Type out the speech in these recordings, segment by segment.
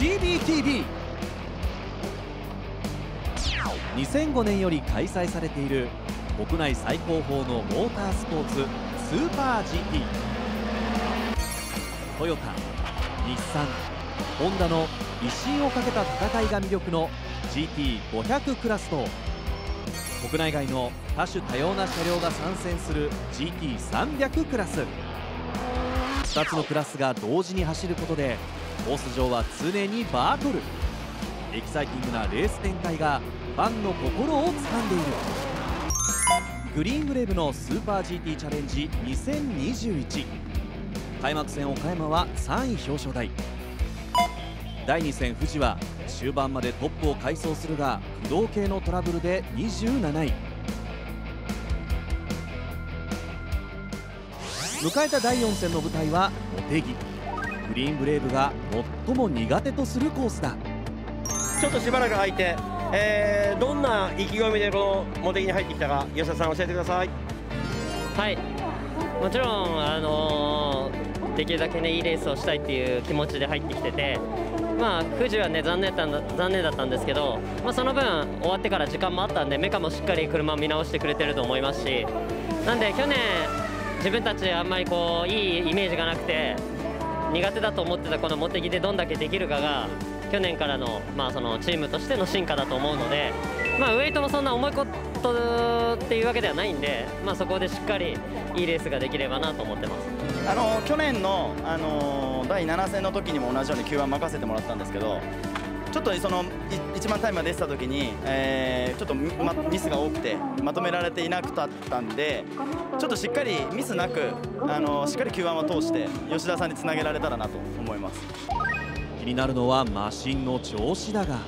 GBTV 2005年より開催されている国内最高峰のモータースポーツスーパー GT トヨタ日産ホンダの威信をかけた戦いが魅力の GT500 クラスと国内外の多種多様な車両が参戦する GT300 クラス。2つのクラスが同時に走ることでコース上は常にバトル。エキサイティングなレース展開がファンの心を掴んでいる。グリーンブレイブのスーパー GT チャレンジ2021開幕戦岡山は3位表彰台。第2戦富士は終盤までトップを快走するが駆動系のトラブルで27位。迎えた第4戦の舞台は茂木。グリーンブレイブが最も苦手とするコースだ。ちょっとしばらく空いて、えー、どんな意気込みでこの茂木に入ってきたか吉田さん教えてください。はい。もちろん、あのー、できるだけ、ね、いいレースをしたいっていう気持ちで入ってきてて、まあ、富士は、ね、残念だ残念だったんですけど、まあ、その分、終わってから時間もあったんでメカもしっかり車を見直してくれてると思いますしなんで去年、自分たちあんまりこういいイメージがなくて苦手だと思ってたこの茂木でどんだけできるかが去年からの,、まあそのチームとしての進化だと思うので、まあ、ウエイトもそんな重いことっていうわけではないんで、まあ、そこでしっかりいいレースができればなと思ってます。あの去年の、あの第7戦の時にも同じように Q1 任せてもらったんですけどちょっとその一番タイムが出てた時に、えー、ちょっと、ま、ミスが多くてまとめられていなくたったんでちょっとしっかりミスなくあのしっかり Q1 を通して吉田さんにつなげられたらなと思います。気になるのはマシンの調子だが。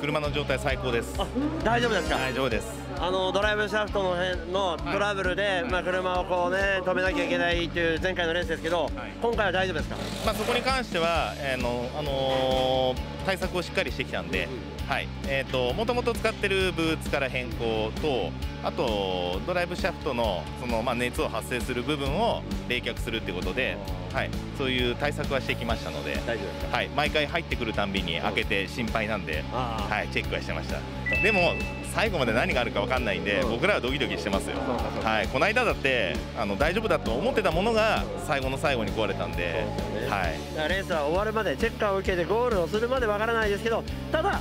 車の状態最高です。大丈夫ですか？大丈夫です。あのドライブシャフトの辺のトラブルで、はい、まあ、車をこう、ね、止めなきゃいけないという前回のレースですけど、はい、今回は大丈夫ですか、まあ、そこに関しては、えーのあのー対策をしっかりしてきたんで、はい。えーと、もともと使ってるブーツから変更とあとドライブシャフトのその、まあ、熱を発生する部分を冷却するっていうことで、はい、そういう対策はしてきましたので大丈夫ですか、はい、毎回入ってくるたんびに開けて心配なんで、はい、チェックはしてました。でも最後まで何があるか分かんないんで、僕らはドキドキしてますよ、はい、この間だってあの大丈夫だと思ってたものが最後の最後に壊れたんで、ね、はい、レースは終わるまでチェッカーを受けてゴールをするまで分からないですけどただ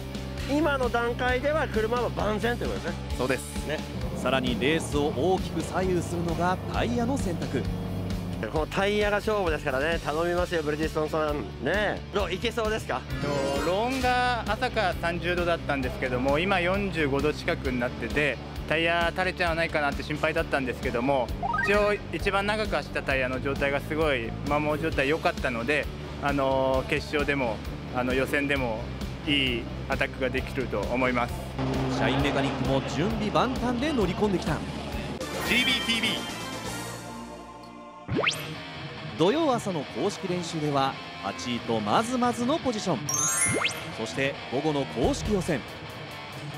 今の段階では車は万全ということですね。そうです。ね。さらにレースを大きく左右するのがタイヤの選択。このタイヤが勝負ですからね。頼みますよブリヂストンさん。ね。どう？いけそうですか？ローンが朝から30度だったんですけども今45度近くになっててタイヤ垂れちゃわないかなって心配だったんですけども一応一番長く走ったタイヤの状態がすごい摩耗状態良かったのであの決勝でもあの予選でもいいアタックができると思います。シャインメカニックも準備万端で乗り込んできた。GBTV 土曜朝の公式練習では8位とまずまずのポジション。そして午後の公式予選。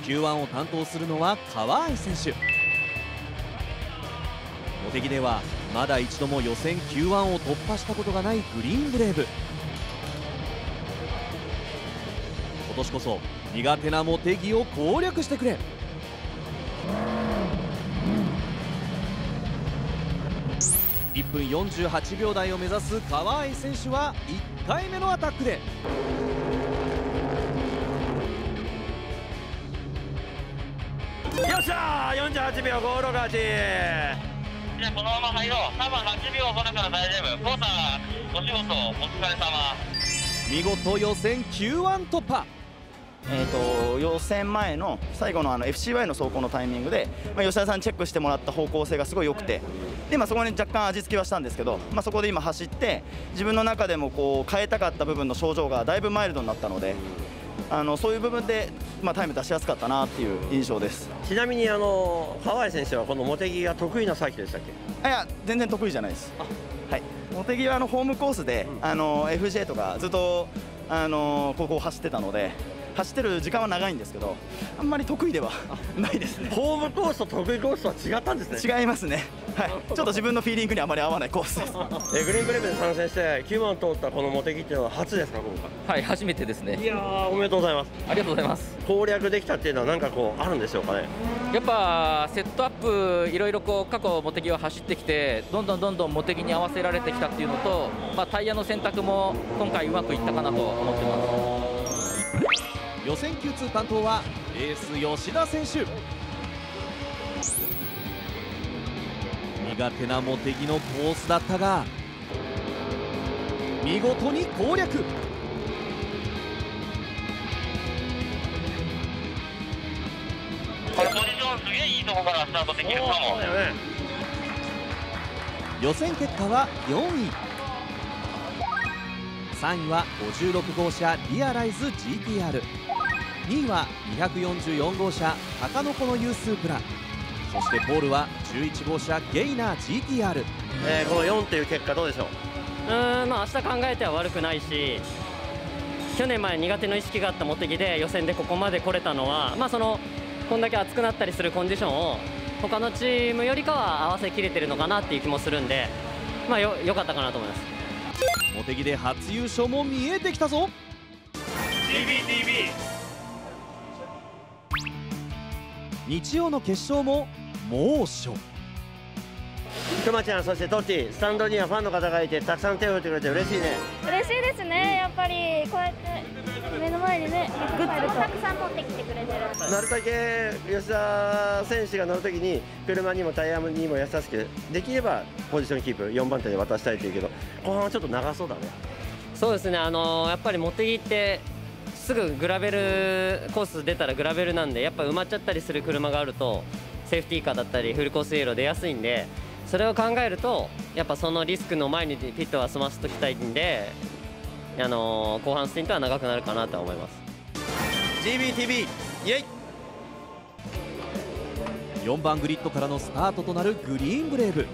Q1 を担当するのは川合選手。茂木ではまだ一度も予選 Q1 を突破したことがないグリーンブレイブ年こそ苦手な茂木を攻略してくれ。1分48秒台を目指す川合選手は1回目のアタックで。よっしゃー48秒56勝ちじゃあこのまま入ろう。多分8秒取れたら大丈夫。コーターお仕事お疲れ様。見事予選 Q1 突破えーと、予選前の最後のあの FCY の走行のタイミングで、まあ、吉田さんにチェックしてもらった方向性がすごい良くてで、まあ、そこに若干味付けはしたんですけど、まあ、そこで今走って自分の中でもこう変えたかった部分の症状がだいぶマイルドになったのであのそういう部分で、まあ、タイム出しやすかったなっていう印象です。ちなみにあの川合選手はこの茂木が得意なサーキットでしたっけ？いや全然得意じゃないです。はい。茂木はあのホームコースで、うん、あの FJ とかずっとあのここを走ってたので走ってる時間は長いんですけどあんまり得意ではないですね。ホームコースと得意コースとは違ったんですね。違いますね。はい。ちょっと自分のフィーリングにあまり合わないコースです。えグリーンブレイブで参戦して9番通ったこの茂木っていうのは初ですか今は。い初めてですね。回いやーおめでとうございます。ありがとうございます。攻略できたっていうのは何かこうあるんでしょうかね。やっぱセットアップいろいろこう過去茂木を走ってきてどんどんどんどん茂木に合わせられてきたっていうのと、まあ、タイヤの選択も今回うまくいったかなと思ってます予選 Q2 担当はエース吉田選手。苦手な茂木のコースだったが見事に攻略。これポジションすげえいいとこからスタートできるかも。ね予選結果は4位。3位は56号車リアライズ GTR2 位は244号車高野湖のユースープラそしてポールは11号車ゲイナー GTR えーこの4っていう結果どうでしょう？うーんまあ明日考えては悪くないし去年まで苦手の意識があった茂木で予選でここまで来れたのはまあそのこんだけ暑くなったりするコンディションを他のチームよりかは合わせきれてるのかなっていう気もするんでまあよ良かったかなと思います。茂木で初優勝も見えてきたぞ日曜の決勝も猛暑。くまちゃんそしてトッティスタンドにはファンの方がいてたくさん手を振ってくれて嬉しいね。嬉しいですね、やっぱりこうやって目の前にね、グッズをたくさん持ってきてくれてる。なるだけ吉田選手が乗るときに車にもタイヤにも優しくできればポジションキープ4番手で渡したいというけど後半はちょっと長そうだね。そうですねあのやっぱり茂木ってすぐグラベルコース出たらグラベルなんでやっぱ埋まっちゃったりする車があるとセーフティーカーだったりフルコースイエロー出やすいんでそれを考えるとやっぱそのリスクの前にピットは済ませときたいんであの後半スティントは長くなるかなとは思います。GBTV イエイ！4番グリッドからのスタートとなるグリーンブレイブ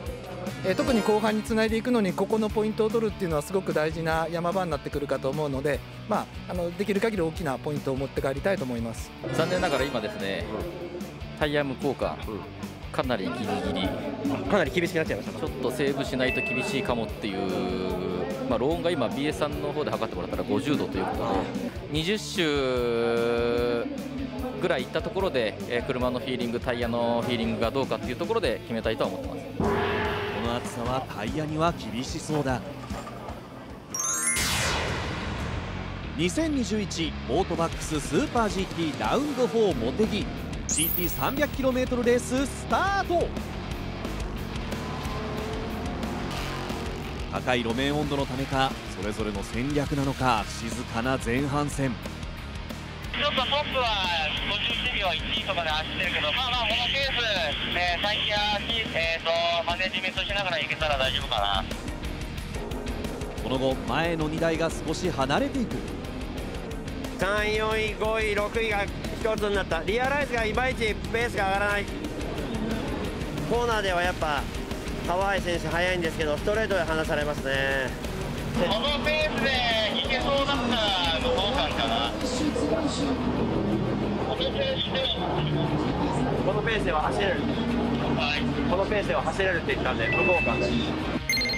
えー特に後半につないでいくのにここのポイントを取るっていうのはすごく大事な山場になってくるかと思うので、まあ、あのできる限り大きなポイントを持って帰りたいと思います。残念ながら今ですねタイヤ無効化かなりギリギリ。かなり厳しくなっちゃいましたちょっとセーブしないと厳しいかもっていう、まあ、ローンが今 BS さんの方で測ってもらったら50度ということで20周ぐらい行ったところで、えー車のフィーリングタイヤのフィーリングがどうかっていうところで決めたいとは思ってます暑さはタイヤには厳しそうだ。2021オートバックススーパー GT ラウンド4モテギ。GT300km レーススタート。高い路面温度のためかそれぞれの戦略なのか静かな前半戦。ちょっとトップは51秒1位とかで走ってるけど、まあまあ、このペース、ね、最ヤえー、とマネジメントしながらいけたら大丈夫かな。この後前の2台が少し離れていく3位4位5位6位が一つになったリアライズがいまいちペースが上がらないコーナーではやっぱ川合選手速いんですけどストレートで離されますねこのペースでいけそうだったのどうかな。このペースでは走れる。はい。このペースでは走れるって言ったんで向こうか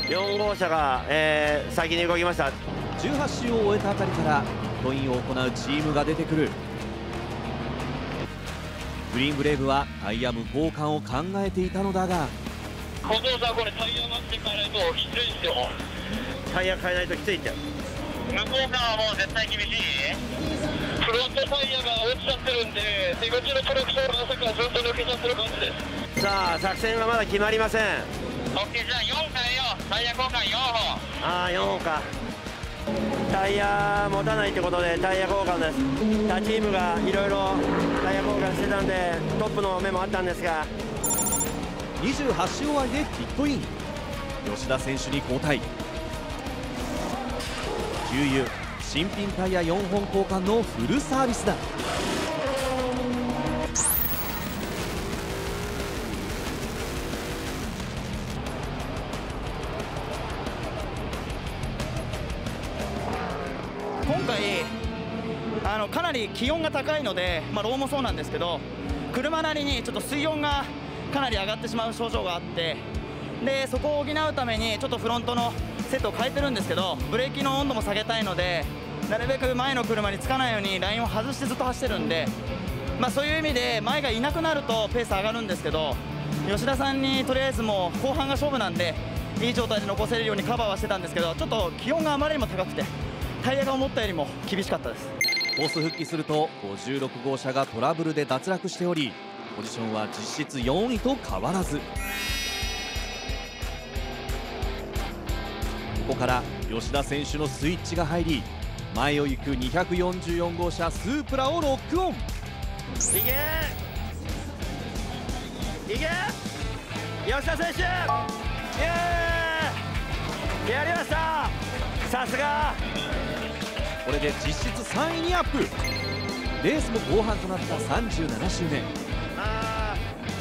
4号車が、えー先に動きました。18周を終えたあたりからピットインを行うチームが出てくる。グリーンブレイブはタイヤ無交換を考えていたのだが。小僧さん、これタイヤ待っていかないときついですよ。タイヤ変えないときついって。向こう側はもう絶対厳しいフロントタイヤが落ちちゃってるんで、出口のクラクションが朝からずっと抜けちゃってる感じです。さあ作戦はまだ決まりませんオッケー、じゃあ4変えよう。タイヤ交換4本。ああ4本かタイヤ持たないってことでタイヤ交換です他チームがいろいろタイヤ交換してたんでトップの目もあったんですが28周終わりでピットイン吉田選手に交代給油新品タイヤ4本交換のフルサービスだ。今回あのかなり気温が高いので、まあ、ローもそうなんですけど車なりにちょっと水温がかなり上がってしまう症状があってでそこを補うためにちょっとフロントのセットを変えてるんですけどブレーキの温度も下げたいのでなるべく前の車につかないようにラインを外してずっと走ってるんで、まあ、そういう意味で前がいなくなるとペース上がるんですけど吉田さんにとりあえずもう後半が勝負なんでいい状態で残せるようにカバーはしてたんですけどちょっと気温があまりにも高くてタイヤが思ったよりも厳しかったです。コース復帰すると56号車がトラブルで脱落しておりポジションは実質4位と変わらず。ここから吉田選手のスイッチが入り前を行く244号車スープラをロックオン。いけ！いけ！吉田選手！イエーイ！やりました！さすが！これで実質3位にアップ。レースも後半となった37周目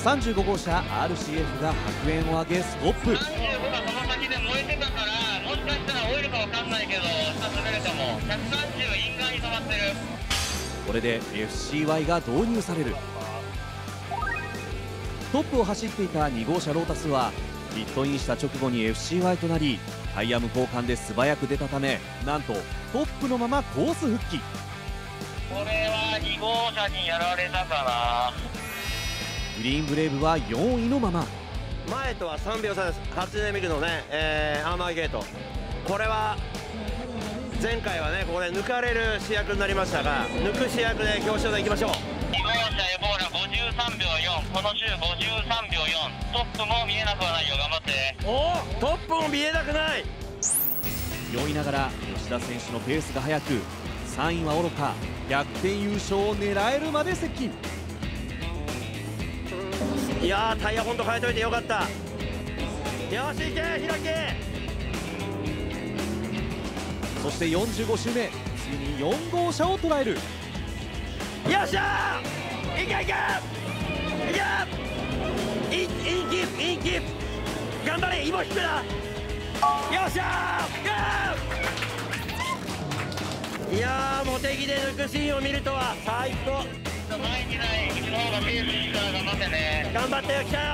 35号車 RCF が白煙を上げストップ。35がその先で燃えてたからかしたらオイルかわかんないけど下滑るかも130イン側に止まってる。これで FCY が導入される。トップを走っていた2号車ロータスはピットインした直後に FCY となりタイヤ無交換で素早く出たためなんとトップのままコース復帰。これは2号車にやられたかグリーンブレイブは4位のまま前とは3秒差です。8年見るのね、えー、アーマーゲート。これは前回はねここで抜かれる主役になりましたが抜く主役で表彰台行きましょう。2号車エボーラ53秒4この週53秒4トップも見えなくはないよ。頑張って。おおトップも見えなくない。4位ながら吉田選手のペースが速く3位はおろか逆転優勝を狙えるまで接近いやタイヤ本当変えといてよかった。よしいけ開け。そして45周目ついに4号車を捉える。よっしゃーいけいけいけ。インインキープインキープ。頑張れ芋引くな。よっしゃー。いやーモテギで抜くシーンを見るとは最高前にないうちの方がペースいいから頑張ってね頑張ってよ来たよ。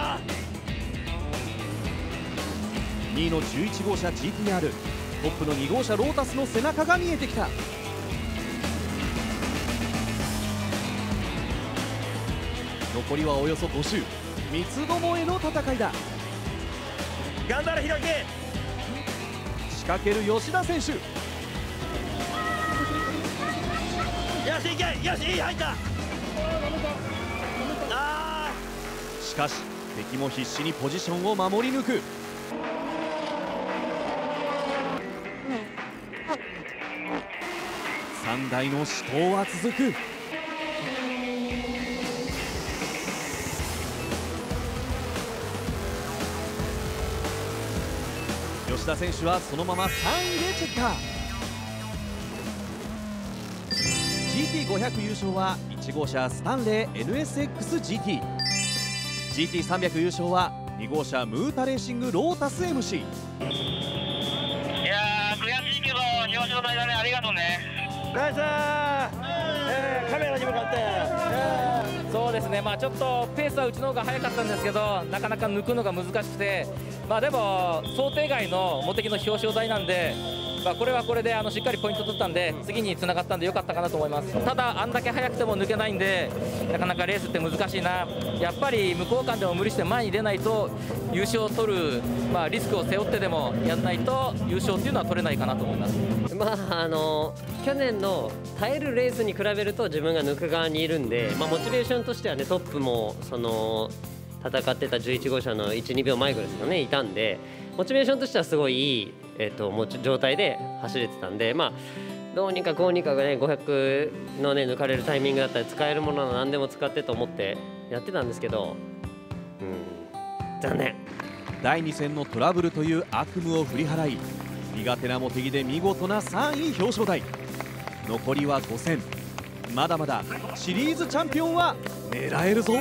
2位の11号車 GTR トップの2号車ロータスの背中が見えてきた。残りはおよそ5周。三つどもえの戦いだ。頑張れひろき仕掛ける吉田選手。よしいけよしいい入ったしかし敵も必死にポジションを守り抜く。3台の死闘は続く。吉田選手はそのまま3位でチェッカー。GT500 優勝は1号車スタンレー NSXGT GT300 優勝は2号車ムータレーシングロータス MC いやー悔しいけど表彰台だねありがとうね。ナイスー、えー、カメラに向かって、えー、そうですね。まあちょっとペースはうちの方が速かったんですけどなかなか抜くのが難しくてまあでも想定外の茂木の表彰台なんでまあ、これはこれであのしっかりポイント取ったんで次につながったんでよかったかなと思います。ただあんだけ速くても抜けないんでなかなかレースって難しいな。やっぱり向こう間でも無理して前に出ないと優勝を取る、まあ、リスクを背負ってでもやらないと優勝っていうのは取れないかなと思います。まああの去年の耐えるレースに比べると自分が抜く側にいるんで、まあ、モチベーションとしてはねトップもその戦ってた11号車の12秒前ぐらいですかねいたんでモチベーションとしてはすごいいい、えーと、も状態で走れてたんでまあどうにかこうにかがね500のね抜かれるタイミングだったり使えるものは何でも使ってと思ってやってたんですけどうん残念。第2戦のトラブルという悪夢を振り払い苦手な茂木で見事な3位表彰台。残りは5戦。まだまだシリーズチャンピオンは狙えるぞ。